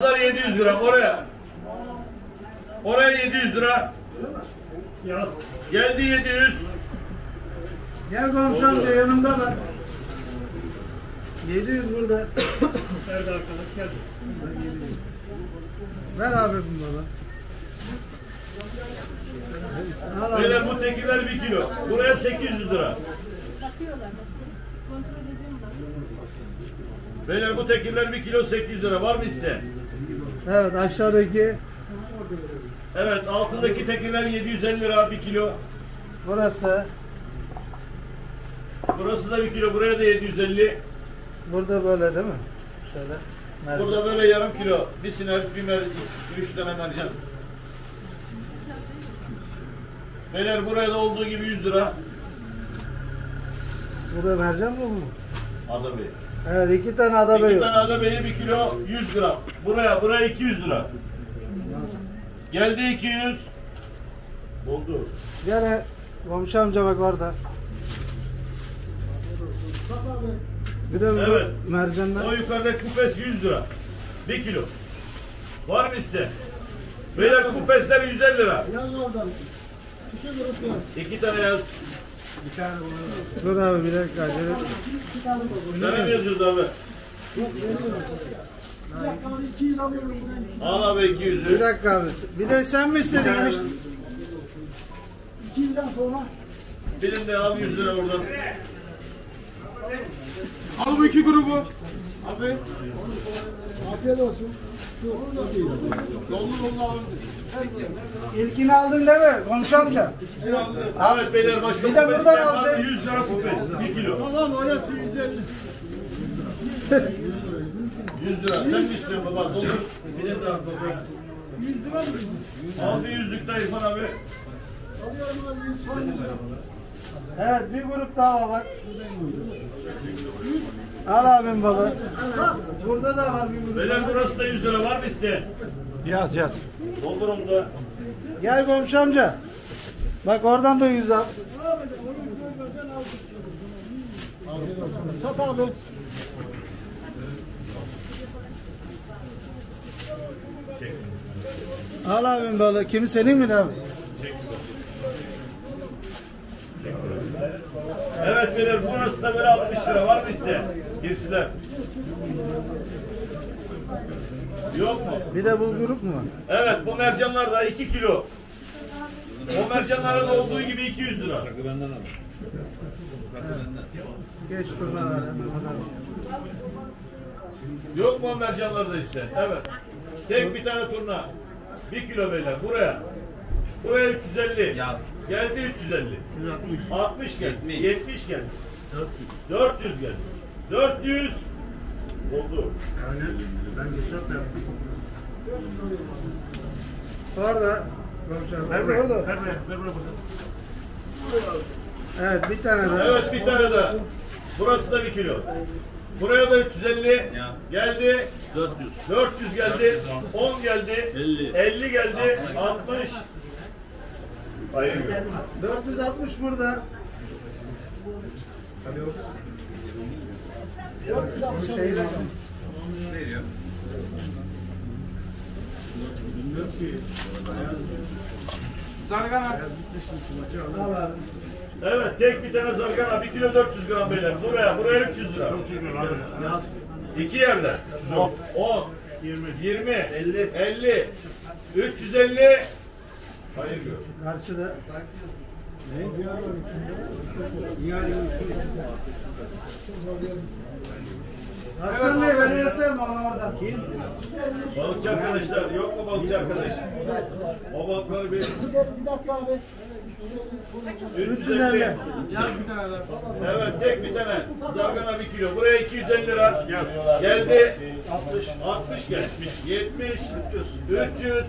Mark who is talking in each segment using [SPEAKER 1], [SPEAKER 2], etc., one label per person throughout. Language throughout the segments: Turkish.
[SPEAKER 1] Pazar 700 lira oraya. Oraya 700 lira.
[SPEAKER 2] Yaz.
[SPEAKER 1] Geldi 700.
[SPEAKER 3] Gel komşu amca yanımda bak. 700 burada.
[SPEAKER 2] Nerede arkadaş geldi.
[SPEAKER 3] Ver abi bunu baba. Al.
[SPEAKER 1] Beyler bu tekirler 1 kilo. Buraya 800 lira. Beyler bu tekirler 1 kilo 800 lira. Var mı iste?
[SPEAKER 3] Evet aşağıdaki
[SPEAKER 1] Evet altındaki tekirler 750 lira 1 kilo.
[SPEAKER 3] burası.
[SPEAKER 1] Burası da 1 kilo. Buraya da 750.
[SPEAKER 3] Burada böyle değil mi? Şöyle. Mercan.
[SPEAKER 1] Burada böyle yarım kilo. Bir siner, bir mer, üç tane mercan. Beyler buraya da olduğu gibi 100 lira.
[SPEAKER 3] Burada mercan mı bu?
[SPEAKER 1] Ada Bey.
[SPEAKER 3] Evet iki tane ada
[SPEAKER 1] İki
[SPEAKER 3] bey
[SPEAKER 1] tane ada Bey'e 1 kilo 100 gram. Buraya, buraya 200 lira. Geldi 200. Oldu.
[SPEAKER 3] Gene komşu amca bak orada. Bir de
[SPEAKER 1] Evet.
[SPEAKER 3] mercanlar.
[SPEAKER 1] O yukarıdaki kupes 100 lira. 1 kilo. Var mı iste? Beyler kupesler 150 lira.
[SPEAKER 4] Yaz oradan. İki grup yaz.
[SPEAKER 1] İki tane yaz.
[SPEAKER 3] Dur abi bir dakika acele.
[SPEAKER 1] Mı yazıyoruz abi?
[SPEAKER 4] Abi.
[SPEAKER 1] Al abi 200'ü.
[SPEAKER 3] Bir dakika abi. Bir de sen mi istedin?
[SPEAKER 4] İki yüzden sonra
[SPEAKER 1] Benim de al 100 lira buradan.
[SPEAKER 2] Al bu iki grubu. Abi.
[SPEAKER 4] afiyet olsun.
[SPEAKER 3] İlkini aldın değil mi komşu amca?
[SPEAKER 1] Evet beyler başka
[SPEAKER 3] Bir de
[SPEAKER 1] yapan
[SPEAKER 3] alacak.
[SPEAKER 1] 100 lira kupes. 1 kilo.
[SPEAKER 2] Tamam orası 150.
[SPEAKER 1] 100 lira. Sen mi istiyorsun baba? Doldur. Bir de daha kupes.
[SPEAKER 2] 100 lira mı?
[SPEAKER 1] Al bir yüzlük de İrfan abi.
[SPEAKER 4] Alıyorum abi yüz son yüz.
[SPEAKER 3] Evet bir grup daha var. Al abim baba. Burada da var bir grup.
[SPEAKER 1] Beyler burası da 100 lira. Var mı iste?
[SPEAKER 3] Yaz yaz.
[SPEAKER 1] Doldur onu da.
[SPEAKER 3] Gel komşu amca. Bak oradan da yüz al.
[SPEAKER 4] Afiyet olsun. Sat abi.
[SPEAKER 3] Al abim balı. Kimi senin mi abi?
[SPEAKER 1] Evet beyler burası da böyle 60 lira. Var mı iste? Girsiler. Yok mu?
[SPEAKER 3] Bir de bu grup mu var?
[SPEAKER 1] Evet bu mercanlar da 2 kilo. O mercanların olduğu gibi 200 lira.
[SPEAKER 3] Geç turnalar hemen hadi.
[SPEAKER 1] Yok mu o mercanlar da iste? Evet. Tek bir tane turna. 1 kilo beyler buraya. Buraya 350. Yaz. Geldi 350.
[SPEAKER 2] 160.
[SPEAKER 1] 60 geldi. 70 geldi. 400 geldi. 400 oldu.
[SPEAKER 3] Orada. Komşu amca.
[SPEAKER 2] Ver
[SPEAKER 3] Orada.
[SPEAKER 2] buraya.
[SPEAKER 3] orada.
[SPEAKER 2] Ver buraya. Ver buraya.
[SPEAKER 3] Evet bir tane daha.
[SPEAKER 1] Evet bir tane daha. Burası da 1 kilo. Buraya da 350 geldi. 400. 400 geldi. 10 geldi. 50. 50 geldi. 60. Hayır. yok.
[SPEAKER 3] 460 burada. Bu şeyi de abi.
[SPEAKER 1] Evet tek bir tane zargana 1 kilo 400 gram beyler. Buraya buraya 300 lira. İki yerde. 10, 10, 20, 20, 50, 50, 350. Hayır yok.
[SPEAKER 3] Karşıda. Hasan Bey beni yasayım ama orada.
[SPEAKER 1] Balıkçı arkadaşlar yok mu balıkçı arkadaş? O balıkları bir
[SPEAKER 4] Bir dakika abi.
[SPEAKER 1] 350.
[SPEAKER 2] Yaz bir tane daha.
[SPEAKER 1] Evet tek bir tane. Zargana 1 kilo. Buraya 250 lira. Geldi. 60. 60 gelmiş. 70. 300. 300.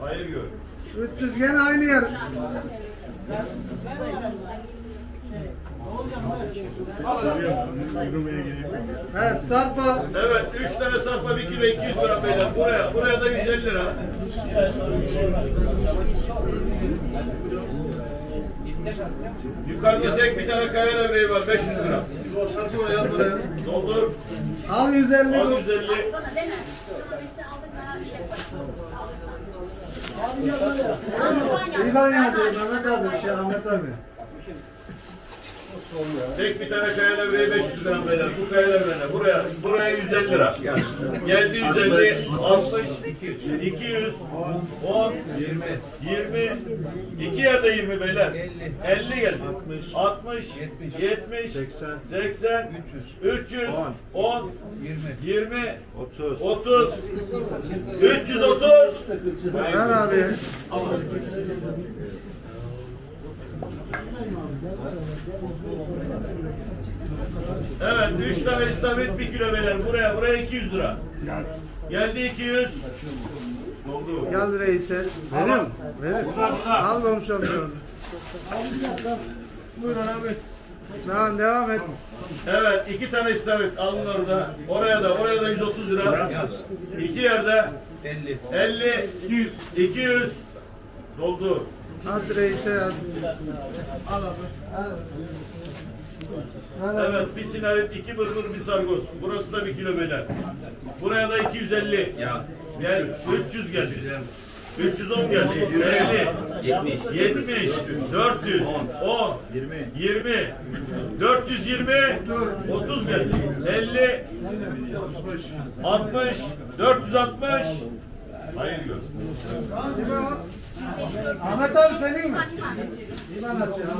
[SPEAKER 1] Hayır gör.
[SPEAKER 3] 300 gene aynı yer. Evet sarpa.
[SPEAKER 1] Evet 3 tane sarpa 1 kilo 200 lira beyler. Buraya. Buraya da 150 lira. Yukarıda tek bir tane kaya levreği var 500 lira. Doldur.
[SPEAKER 3] Al 150
[SPEAKER 1] Al
[SPEAKER 3] bu.
[SPEAKER 1] 150.
[SPEAKER 3] İlan yazıyor Mehmet abi. Şey Ahmet abi.
[SPEAKER 1] Tek bir tane kaya levreği 500 gram beyler. Bu kaya levreğine buraya, buraya 150 lira. Geldi 150, 60, 200, 10, 20, 20, iki yerde 20 beyler. 50 geldi. 60, 70, 80, 80, 300, 10, 20, 30, 30, 330.
[SPEAKER 3] Ver abi.
[SPEAKER 1] Evet, 3 tane istavrit 1 kilo beyler. Buraya, buraya 200 lira. Geldi 200. Doldu.
[SPEAKER 3] Yaz reise. Veriyorum. Verir.
[SPEAKER 1] Burada, burada.
[SPEAKER 3] Al komşu amca onu.
[SPEAKER 2] Buyurun abi.
[SPEAKER 3] Tamam devam et.
[SPEAKER 1] Evet, iki tane istavrit alın orada. Oraya da, oraya da 130 lira. İki yerde 50, 50, 200, 200. Doldu.
[SPEAKER 3] At reise.
[SPEAKER 2] Al abi.
[SPEAKER 1] Evet, bir sinarit, iki bırgır, bir sargoz. Burası da bir kilo beyler. Buraya da 250. Gel, 300 geldi. 310 geldi. 50, 70, 70, 400, 10, 20, 20, 420, 30 geldi. 50, 60, 460. Hayır gör.
[SPEAKER 3] Ahmet abi senin mi? İlan atacağım.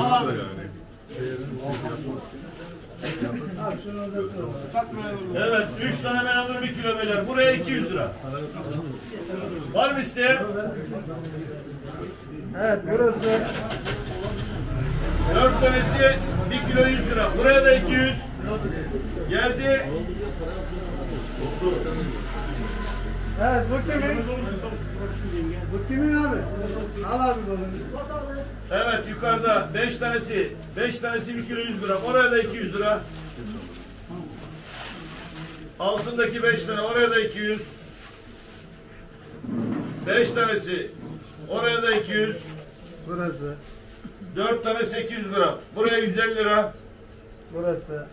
[SPEAKER 3] Ahmet abi.
[SPEAKER 1] Evet, 3 tane memur 1 kilo beyler. Buraya 200 lira. Var mı isteyen?
[SPEAKER 3] Evet burası.
[SPEAKER 1] 4 tanesi 1 kilo 100 lira. Buraya da 200. Geldi.
[SPEAKER 3] Evet bu kimin? Bu kimin abi? Al abi bunu.
[SPEAKER 1] Evet yukarıda 5 tanesi 5 tanesi 1 kilo 100 gram. Oraya da 200 lira. Altındaki 5 tane oraya da 200. 5 tanesi oraya da 200.
[SPEAKER 3] Burası.
[SPEAKER 1] 4 tane 800 lira. Buraya 150 lira.
[SPEAKER 3] Burası.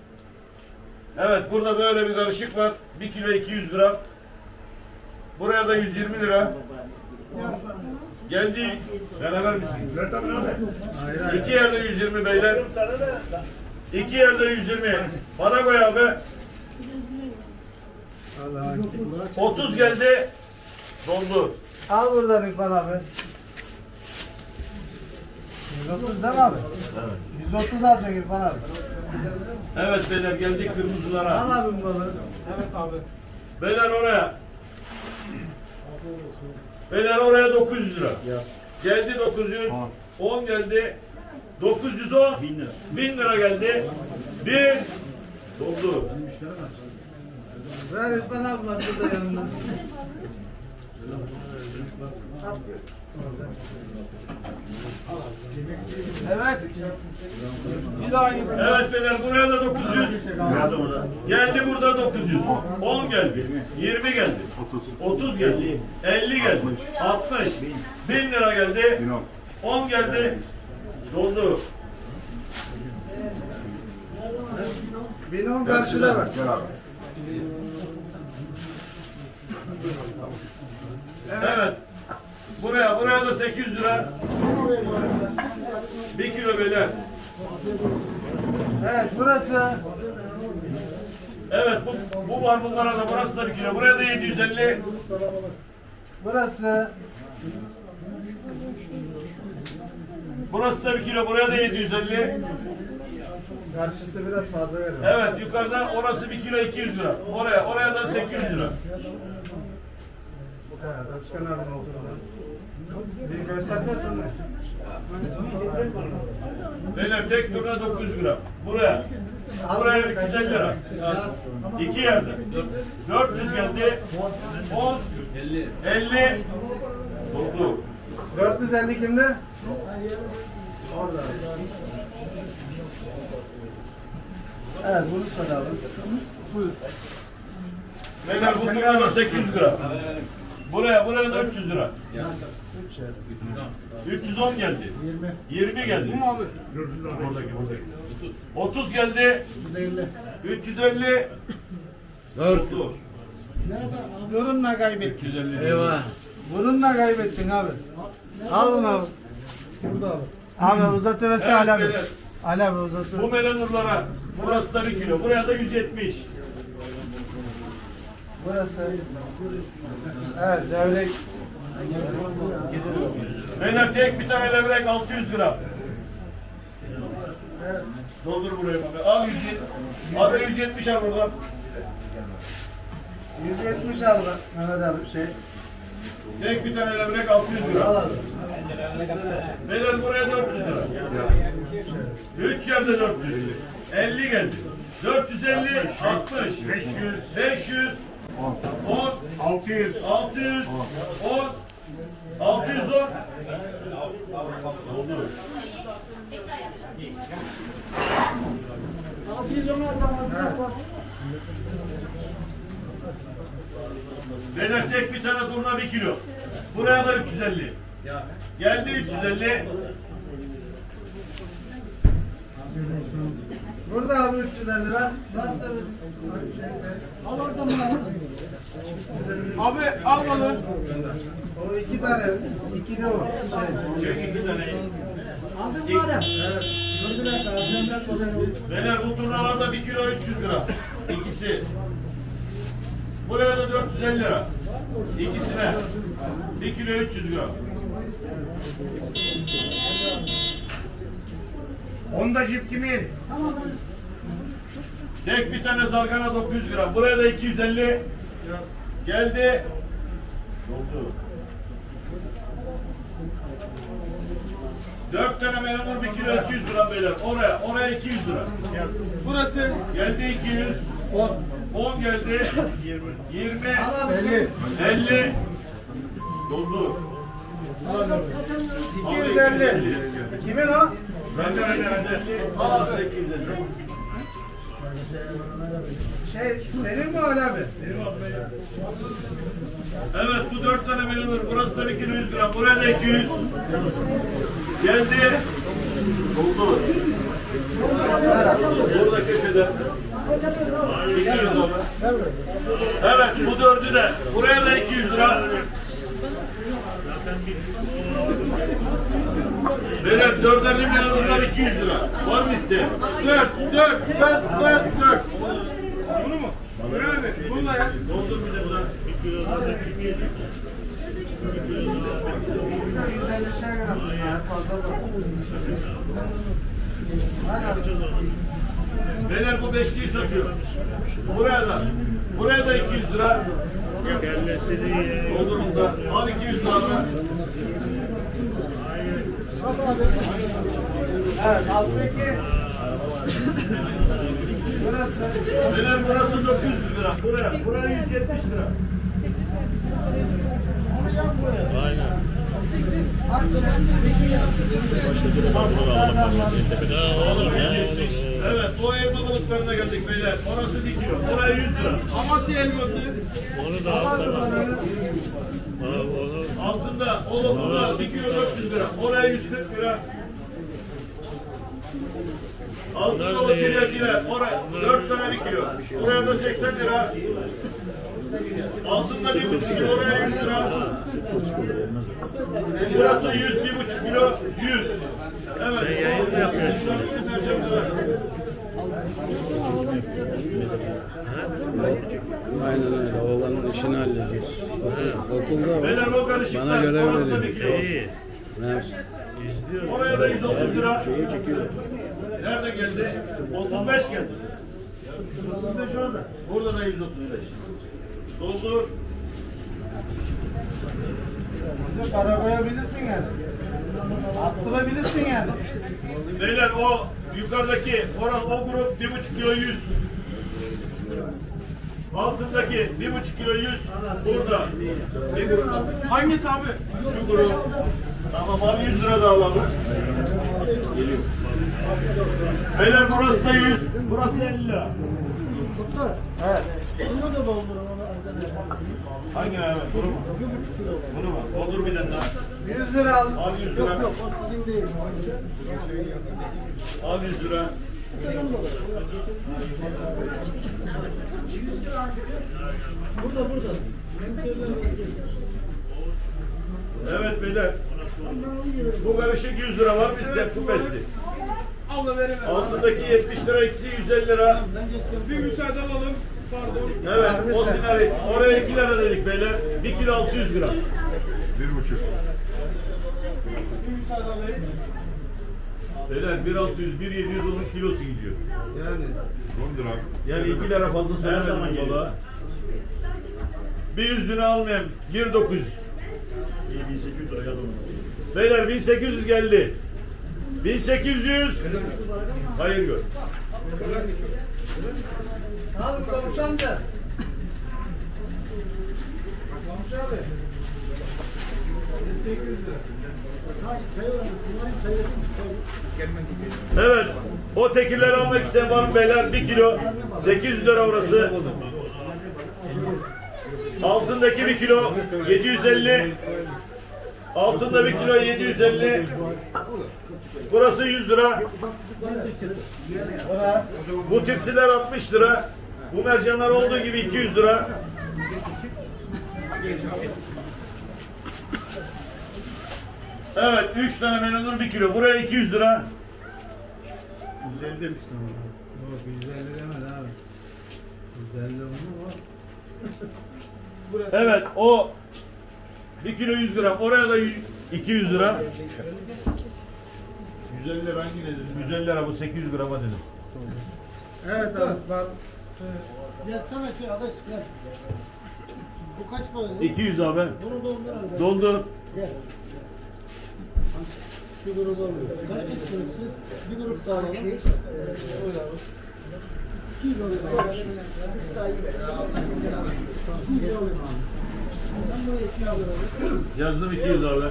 [SPEAKER 1] Evet burada böyle bir karışık var. 1 kilo 200 gram. Buraya da 120 lira. Geldi. Beraber misiniz? İki yerde 120 beyler. İki yerde 120. Bana koy abi.
[SPEAKER 3] Allah
[SPEAKER 1] 30 geldi. Doldu.
[SPEAKER 3] Al buradan İrfan abi. 130 değil mi abi?
[SPEAKER 1] Evet.
[SPEAKER 3] 130 alacak İrfan abi.
[SPEAKER 1] Evet beyler geldik kırmızılara.
[SPEAKER 3] Al abi bu balığı.
[SPEAKER 2] Evet abi.
[SPEAKER 1] Beyler oraya. Beyler oraya 900 lira. Geldi 900. 10 geldi. 910. 1000 lira. 1000 lira geldi. 1 doldu.
[SPEAKER 3] Ver abi bak burada yanında.
[SPEAKER 2] Evet. Bir de aynısı.
[SPEAKER 1] Evet beyler buraya da 900. Geldi burada 900. 10 geldi. 20 geldi. 30 geldi. 50 geldi. 60. 1000 lira geldi. 10 geldi. Doldu.
[SPEAKER 3] Beni on karşıda bak.
[SPEAKER 1] Evet. Buraya buraya da 800 lira. 1 kilo beyler.
[SPEAKER 3] Evet burası.
[SPEAKER 1] Evet bu, bu var bunlara da burası da 1 kilo. Buraya da 750.
[SPEAKER 3] Burası.
[SPEAKER 1] Burası da 1 kilo. Buraya da 750.
[SPEAKER 3] Karşısı biraz fazla veriyor.
[SPEAKER 1] Evet yukarıda orası 1 kilo 200 lira. Oraya oraya da 800 lira.
[SPEAKER 3] Okulundan. Bir göstersen sonra.
[SPEAKER 1] Beyler tek turna 900 gram. Buraya. Buraya 250 lira. İki yerde. 400 geldi. 10 50 50 Doldu.
[SPEAKER 3] 450 kimde? Orada. Evet bunu söyle abi.
[SPEAKER 1] Beyler bu turna 800 lira. Buraya buraya da 300 lira. 310 geldi. 20. 20 geldi.
[SPEAKER 2] Bu abi?
[SPEAKER 1] Buradaki buradaki. 30 geldi. 350. 4.
[SPEAKER 3] Burunla kaybettin.
[SPEAKER 1] 350
[SPEAKER 3] Eyvah. Burunla kaybettin abi. Al bunu abi. Burada abi. Abi uzatıverse
[SPEAKER 1] Evet,
[SPEAKER 3] Ali abi. Ali abi
[SPEAKER 1] Bu
[SPEAKER 3] uzatır.
[SPEAKER 1] melanurlara burası da 1 kilo. Buraya da 170.
[SPEAKER 3] Burası. Evet levrek.
[SPEAKER 1] Beyler tek bir tane levrek 600 gram. Doldur buraya bak. Al 170. Abi 170 al buradan.
[SPEAKER 3] 170 al bak Mehmet abi şey.
[SPEAKER 1] Tek bir tane levrek 600
[SPEAKER 3] Al
[SPEAKER 1] gram.
[SPEAKER 3] abi.
[SPEAKER 1] Beyler buraya 400 lira. 3 yerde 400. 50 geldi. 450, 60, 500, 500, 10, 600, 600, 10, 610. Oldu.
[SPEAKER 4] 610 alacağım.
[SPEAKER 1] Beyler tek bir tane turna 1 kilo. Buraya da 350. Geldi 350.
[SPEAKER 3] Burada abi 350 lira. Varsa bir şey.
[SPEAKER 4] Al oradan bunu.
[SPEAKER 2] Abi al balı.
[SPEAKER 3] O iki tane. ikili o. Şey.
[SPEAKER 1] Çek iki tane.
[SPEAKER 4] Aldın mı Adem?
[SPEAKER 3] Evet. Dur bir dakika.
[SPEAKER 1] Beyler bu turnalarda 1 kilo 300 gram. İkisi. Buraya da 450 lira. İkisine. 1 kilo 300 gram. Honda jip kimin? Tek bir tane zargana 900 gram. Buraya da 250. Geldi. Doldu. Dört tane melanur 1 kilo 200 gram beyler. Oraya, oraya 200 lira.
[SPEAKER 2] Burası
[SPEAKER 1] Geldi 200. 10. 10 geldi. 20. 20.
[SPEAKER 3] Al abi. 50.
[SPEAKER 1] 50. Doldu.
[SPEAKER 3] 250. Kimin o?
[SPEAKER 1] Bende bende bende. Al abi. 250.
[SPEAKER 3] Şey senin mi Ali abi?
[SPEAKER 1] Evet bu dört tane melanur. Burası da 1 kilo 100 gram. Buraya da 200. Geldi. Doldu. Burada köşede. 200 olur. Evet bu dördü de. Buraya da 200 lira. Beyler dörderli melanurlar 200 lira. Var mı isteyen?
[SPEAKER 2] dört, dört, dört, dört, dört. Bunu mu? Abi, bunu da yaz.
[SPEAKER 1] Doldur bir de buna.
[SPEAKER 3] 150 kadar. Ya fazla var. Ali abi.
[SPEAKER 1] Beyler bu beşliği satıyor. Buraya da. Buraya da 200 lira. Doldur bunu da. Al 200 lira.
[SPEAKER 3] Evet alttaki. Burası.
[SPEAKER 1] Beyler burası 900 lira. Buraya. Buraya 170 lira.
[SPEAKER 3] Kaç
[SPEAKER 1] Evet, o elma balıklarına geldik beyler. Orası 1 kilo. Buraya 100 lira.
[SPEAKER 2] Amasya elması.
[SPEAKER 1] Altında, o lokumda 1 kilo 400 lira. Oraya 140 lira. Altında o tiryakine, oraya 4 tane 1 kilo. Oraya da 80 lira. Altında 1,5 kilo, oraya 100 lira. Burası 100, 1,5 kilo, 100. Evet.
[SPEAKER 5] Aynen öyle. Oğlanın işini halledeceğiz. Okul, okulda
[SPEAKER 1] Beyler o karışıklar.
[SPEAKER 5] Bana görev
[SPEAKER 1] orası da 1
[SPEAKER 5] verin.
[SPEAKER 1] kilo olsun.
[SPEAKER 5] ne yapsın?
[SPEAKER 1] Oraya da 130 lira. Nerede geldi? 35 geldi.
[SPEAKER 3] 35 orada.
[SPEAKER 1] Burada da 135. Doldur.
[SPEAKER 3] Arabaya bilirsin yani. Attırabilirsin yani.
[SPEAKER 1] Beyler o yukarıdaki oran o grup 1,5 kilo 100. Altındaki 1,5 kilo 100 burada. Bir grup.
[SPEAKER 2] Hangisi abi?
[SPEAKER 1] Şu grup. Tamam abi 100 lira da alalım. Geliyor. Beyler burası da 100. Burası 50 lira.
[SPEAKER 3] Evet.
[SPEAKER 4] Bunu da doldurun.
[SPEAKER 1] Hangi abi? Bunu mu? Bunu mu? Doldur bir tane daha.
[SPEAKER 3] 100 lira al.
[SPEAKER 1] Al 100
[SPEAKER 4] Yok
[SPEAKER 1] lira.
[SPEAKER 4] yok o sizin değil.
[SPEAKER 1] Al 100 lira.
[SPEAKER 3] Burada burada.
[SPEAKER 1] Evet beyler. Bu karışık 100 lira var bizde kupesli. Altındaki 70 lira eksi 150 lira.
[SPEAKER 2] Bir müsaade alalım. Pardon.
[SPEAKER 1] Evet o sinari. Oraya 2 lira dedik beyler. 1 kilo 600 gram.
[SPEAKER 6] Bir buçuk.
[SPEAKER 2] Bir müsaade alayım.
[SPEAKER 1] Beyler 1600 1700 onun kilosu gidiyor.
[SPEAKER 3] Yani.
[SPEAKER 6] On lira.
[SPEAKER 1] Yani 2 lira fazla söylemedim baba. Bir yüzlüğünü almayan 1900.
[SPEAKER 7] 1800 lira yazalım.
[SPEAKER 1] Beyler 1800 geldi. 1800. Hayır gör.
[SPEAKER 3] Al komşu amca. Komşu abi. 800 lira.
[SPEAKER 1] Evet. O tekilleri almak isteyen var mı beyler? 1 kilo 800 lira orası. Altındaki 1 kilo 750. Altında 1 kilo 750. Burası 100 lira. Bu tipsiler 60 lira. Bu mercanlar olduğu gibi 200 lira. Evet 3 tane menonun 1 kilo. Buraya 200 lira.
[SPEAKER 3] 150 demiştim ama. Yok 150 demedi abi. 150 oldu mu?
[SPEAKER 1] Evet o 1 kilo 100 gram. Oraya da 100 200 lira. 150 lira ben yine dedim. 150 lira bu 800 grama dedim.
[SPEAKER 3] Evet abi bak.
[SPEAKER 4] Yazsana şey adaş yaz. Bu kaç para?
[SPEAKER 1] 200 abi.
[SPEAKER 4] Bunu doldur abi.
[SPEAKER 1] Doldur.
[SPEAKER 4] Gel. Şu grubu alıyor. Kaç kişisiniz siz? Bir grup daha alalım. İki grup alıyorum.
[SPEAKER 1] Yazdım 200 abi.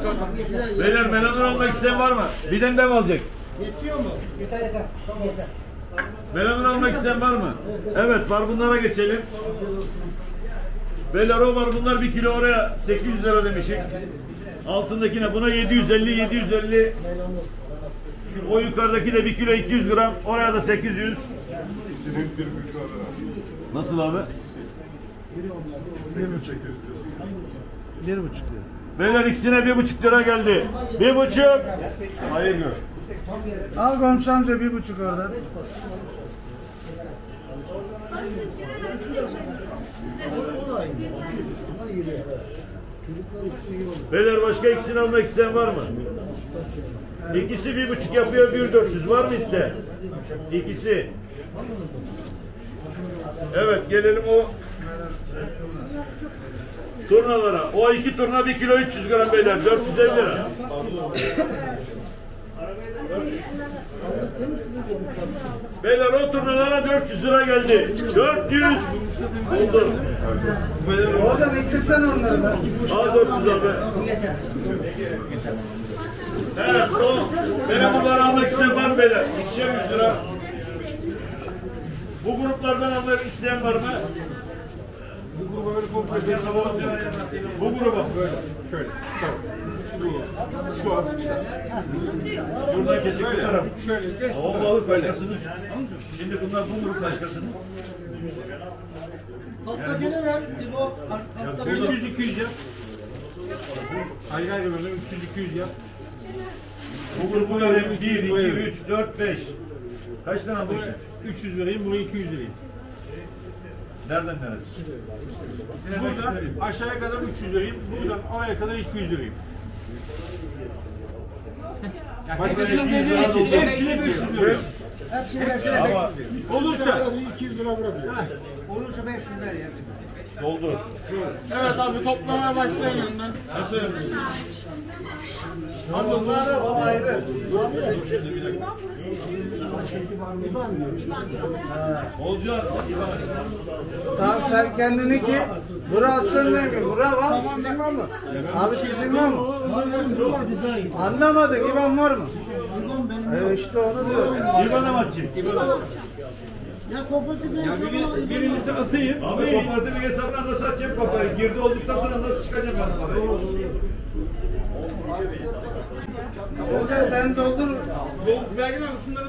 [SPEAKER 1] Beyler melodon almak isteyen var mı? Bir tane de mi alacak?
[SPEAKER 4] Yetiyor mu? Yeter yeter. Tamam yeter.
[SPEAKER 1] Melodon almak isteyen var mı? Evet var bunlara geçelim. Beyler o var bunlar 1 kilo oraya 800 lira demişik. Altındakine buna 750 750. O yukarıdaki de 1 kilo 200 gram. Oraya da 800.
[SPEAKER 6] İkisinin bir buçuk lira.
[SPEAKER 1] Nasıl abi?
[SPEAKER 6] Bir buçuk
[SPEAKER 3] Bir buçuk lira.
[SPEAKER 1] Beyler ikisine bir buçuk lira geldi. Bir buçuk. Hayır gör.
[SPEAKER 3] Al komşu amca bir buçuk orada.
[SPEAKER 4] O da aynı. Olur.
[SPEAKER 1] Beyler başka ikisini almak isteyen var mı? İkisi bir buçuk yapıyor bir dört yüz. Var mı iste? İkisi. Evet gelelim o turnalara. O iki turna bir kilo 300 gram beyler. 450 lira. Beyler o turnalara 400 lira geldi. 400 oldu.
[SPEAKER 3] Oradan eklesene onları.
[SPEAKER 1] Al 400 abi. Evet o. Benim bunları almak isteyen var mı beyler? İkişer 100 lira. Bu gruplardan almak isteyen var mı? Bu gruba böyle komple Bu gruba böyle. Şöyle. Şu an. Buradan kesik bir taraf.
[SPEAKER 2] Şöyle.
[SPEAKER 1] O balık başkasının. Şimdi bunlar bu grup başkasının.
[SPEAKER 4] Alttakini ver. Biz o alttakini
[SPEAKER 2] 300 200 yap. Hayır hayır böyle 300 200 yap.
[SPEAKER 1] Bu grubu verelim. 1, 2, 3, 4, 5. Kaç tane almışsın?
[SPEAKER 2] 300 vereyim, buna 200 vereyim.
[SPEAKER 1] Nereden neresi?
[SPEAKER 2] Buradan aşağıya kadar 300 vereyim, buradan oraya kadar 200 vereyim. Başkasının dediği için hepsine 500 veriyorum.
[SPEAKER 1] Ama
[SPEAKER 2] Olursa.
[SPEAKER 4] 200 lira bırakıyor.
[SPEAKER 2] Olursa 500 ver ya.
[SPEAKER 1] Doldu.
[SPEAKER 2] Evet abi toplamaya başlayın yanından.
[SPEAKER 3] Bunlar da baba ayrı.
[SPEAKER 1] Olacak.
[SPEAKER 3] Tamam sen kendini ki burası senin mi? Bura var mı? Var mı? Abi sizin var mı? Anlamadık. İvan var mı? E işte onu diyorum.
[SPEAKER 1] İvan Amatçı.
[SPEAKER 4] Ya kooperatifin hesabına
[SPEAKER 2] Birincisi atayım.
[SPEAKER 1] Abi kooperatifin hesabına nasıl açacağım kafayı? Girdi olduktan sonra nasıl çıkacağım ben parayı?
[SPEAKER 3] Sen doldur.
[SPEAKER 2] Vergin abi şunları